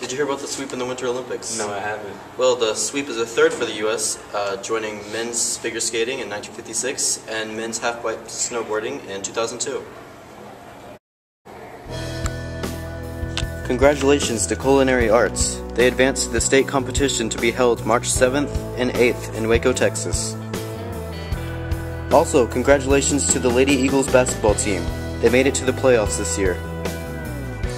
Did you hear about the sweep in the Winter Olympics? No, I haven't. Well, the sweep is a third for the U.S., uh, joining men's figure skating in 1956 and men's halfpipe snowboarding in 2002. Congratulations to Culinary Arts. They advanced to the state competition to be held March 7th and 8th in Waco, Texas. Also, congratulations to the Lady Eagles basketball team. They made it to the playoffs this year.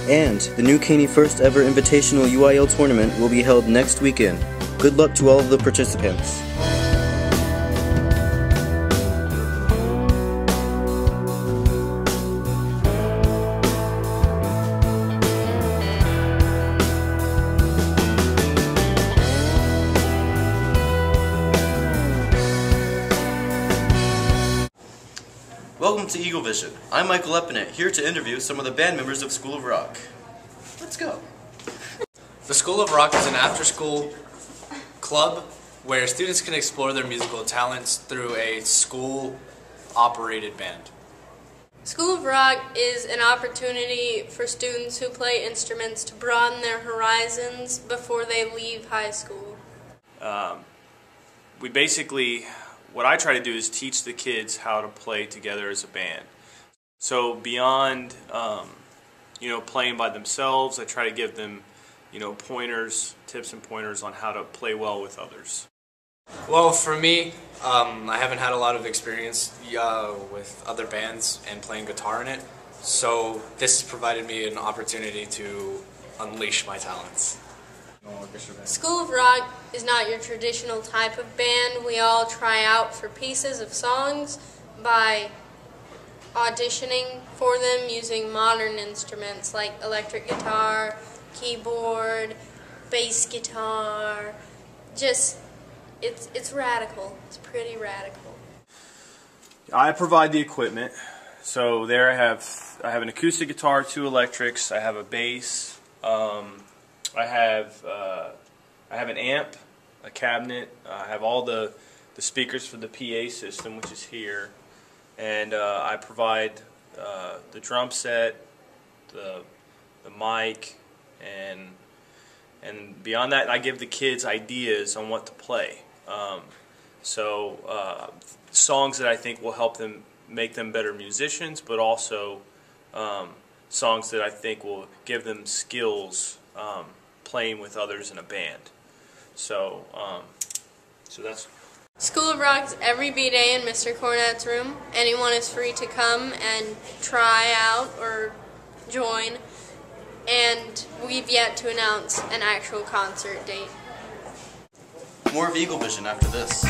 And the New Caney first ever invitational UIL tournament will be held next weekend. Good luck to all of the participants. Welcome to Eagle Vision. I'm Michael Epinette, here to interview some of the band members of School of Rock. Let's go. The School of Rock is an after-school club where students can explore their musical talents through a school-operated band. School of Rock is an opportunity for students who play instruments to broaden their horizons before they leave high school. Um, we basically what I try to do is teach the kids how to play together as a band. So beyond um, you know playing by themselves, I try to give them you know pointers, tips and pointers on how to play well with others. Well, for me, um, I haven't had a lot of experience uh, with other bands and playing guitar in it, so this has provided me an opportunity to unleash my talents. School of Rock is not your traditional type of band. We all try out for pieces of songs by auditioning for them using modern instruments like electric guitar, keyboard, bass guitar. Just it's it's radical. It's pretty radical. I provide the equipment. So there I have I have an acoustic guitar, two electrics. I have a bass. Um, I have uh, I have an amp, a cabinet. I have all the the speakers for the PA system, which is here, and uh, I provide uh, the drum set, the the mic, and and beyond that, I give the kids ideas on what to play. Um, so uh, songs that I think will help them make them better musicians, but also um, songs that I think will give them skills um, playing with others in a band. So, um, so that's School of Rock's every B day in Mr. Cornett's room. Anyone is free to come and try out or join. And we've yet to announce an actual concert date. More of Eagle Vision after this.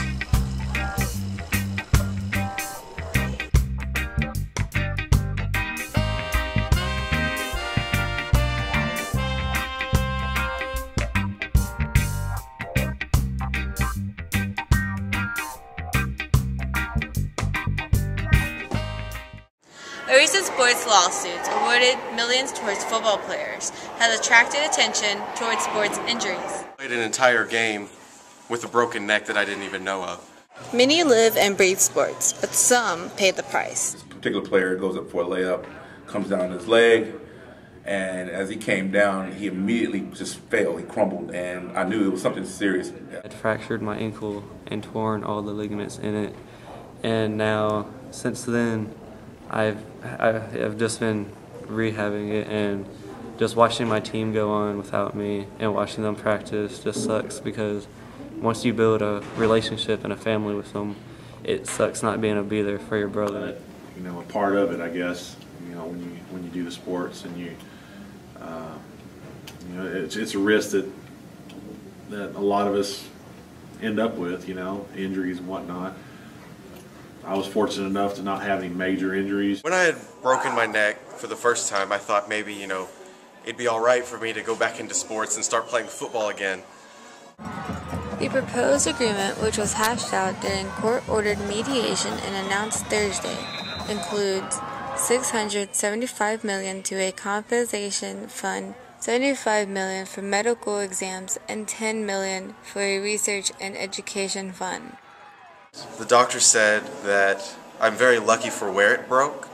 A recent sports lawsuit awarded millions towards football players has attracted attention towards sports injuries. played an entire game with a broken neck that I didn't even know of. Many live and breathe sports, but some pay the price. This particular player goes up for a layup, comes down his leg, and as he came down, he immediately just fell. He crumbled, and I knew it was something serious. I'd fractured my ankle and torn all the ligaments in it. And now, since then, I've I've just been rehabbing it and just watching my team go on without me and watching them practice just sucks because once you build a relationship and a family with them, it sucks not being able to be there for your brother. you know, a part of it, I guess. You know, when you when you do the sports and you, uh, you know, it's it's a risk that that a lot of us end up with. You know, injuries and whatnot. I was fortunate enough to not have any major injuries. When I had broken my neck for the first time, I thought maybe, you know, it'd be all right for me to go back into sports and start playing football again. The proposed agreement, which was hashed out during court ordered mediation and announced Thursday, includes 675 million to a compensation fund, 75 million for medical exams, and 10 million for a research and education fund. The doctor said that I'm very lucky for where it broke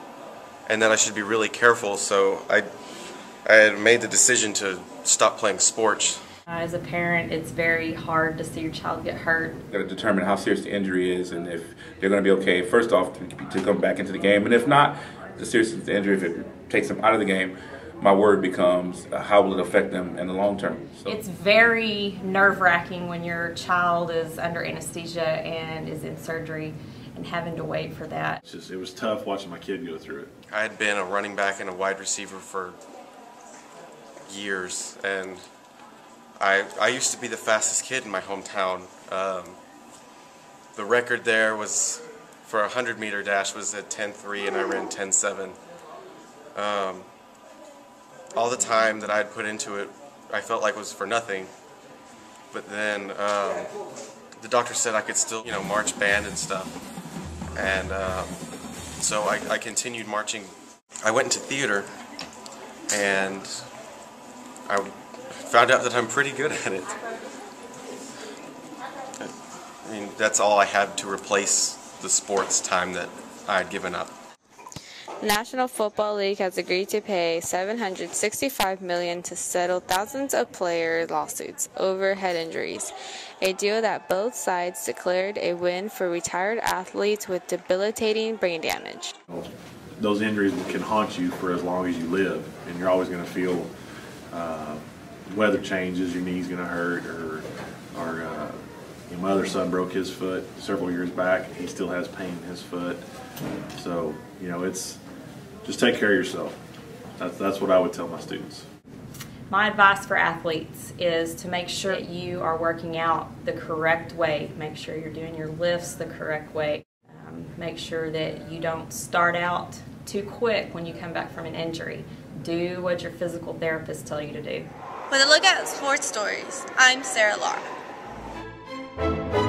and that I should be really careful, so I I had made the decision to stop playing sports. Uh, as a parent, it's very hard to see your child get hurt. You got to determine how serious the injury is and if they're going to be okay. First off, to, to come back into the game, and if not, the seriousness of the injury, if it takes them out of the game, my word becomes uh, how will it affect them in the long term. So. It's very nerve wracking when your child is under anesthesia and is in surgery and having to wait for that. Just, it was tough watching my kid go through it. I had been a running back and a wide receiver for years, and I, I used to be the fastest kid in my hometown. Um, the record there was for a 100 meter dash was at 10.3 and I ran 10.7. Um, all the time that I had put into it, I felt like was for nothing. But then um, the doctor said I could still, you know, march band and stuff. And um, so I, I continued marching. I went into theater and I found out that I'm pretty good at it. I mean, that's all I had to replace the sports time that I had given up. The National Football League has agreed to pay 765 million to settle thousands of player lawsuits over head injuries, a deal that both sides declared a win for retired athletes with debilitating brain damage. Those injuries can haunt you for as long as you live, and you're always going to feel uh, weather changes, your knee's going to hurt, or, or uh, my other son broke his foot several years back. He still has pain in his foot. So, you know, it's just take care of yourself. That's, that's what I would tell my students. My advice for athletes is to make sure that you are working out the correct way. Make sure you're doing your lifts the correct way. Um, make sure that you don't start out too quick when you come back from an injury. Do what your physical therapist tell you to do. With a look at sports stories, I'm Sarah Lara. Thank you.